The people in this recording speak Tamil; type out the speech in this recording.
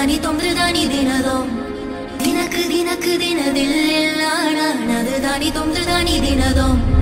தானி தொன்று தானி தினதோம் தினக்கு தினக்கு தினதில் எல்லா நான் அது தானி தொன்று தானி தினதோம்